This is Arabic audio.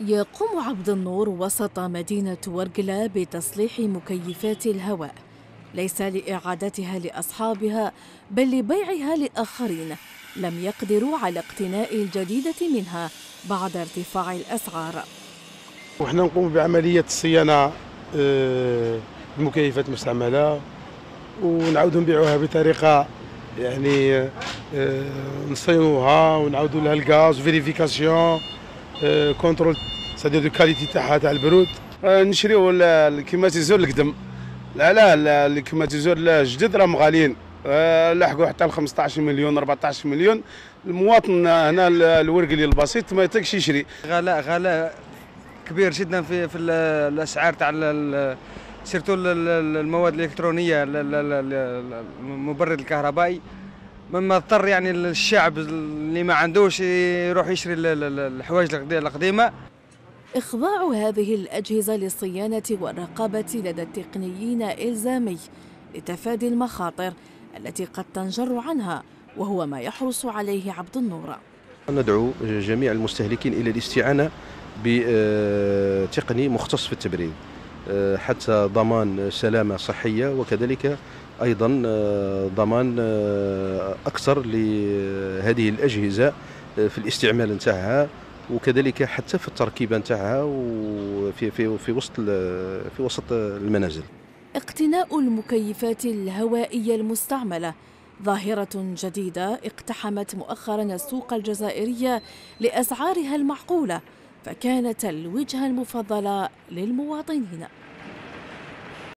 يقوم عبد النور وسط مدينة ورقلة بتصليح مكيفات الهواء. ليس لإعادتها لأصحابها بل لبيعها لآخرين. لم يقدروا على اقتناء الجديدة منها بعد ارتفاع الأسعار. وحنا نقوم بعملية الصيانة آه، المكيفات المستعملة ونعاودوا نبيعوها بطريقة يعني آه، نصينوها ونعاودوا لها الغاز vérification contrôle c'est-à-dire de qualité تاعها تاع البرود آه، نشريو ال- ال climatiseurs القدم. لا لا ال climatiseurs الجدد راهم غاليين. آه، لحقوا حتى ل 15 مليون 14 مليون. المواطن هنا ال- الورقلي البسيط ما يطيقش يشري. غلاء غلاء كبير جدا في في ال- الأسعار تاع surtout ال- ال- المواد الإلكترونية ال- ال- ال- المبرد الكهربائي. مما اضطر يعني الشعب اللي ما عندوش يروح يشري ال- ال- الحوايج القدي- القديمة. إخضاع هذه الأجهزة للصيانة والرقابة لدى التقنيين إلزامي لتفادي المخاطر التي قد تنجر عنها وهو ما يحرص عليه عبد النور. ندعو جميع المستهلكين إلى الاستعانة بتقني مختص في التبريد. حتى ضمان سلامة صحية وكذلك أيضا آه، ضمان آه، أكثر لهذه الأجهزة آه، في الاستعمال نتاعها وكذلك حتى في التركيبه نتاعها وفي في في وسط في وسط المنازل. اقتناء المكيفات الهوائية المستعملة. ظاهرة جديدة اقتحمت مؤخرا السوق الجزائرية لأسعارها المعقولة. فكانت الوجهة المفضلة للمواطنين.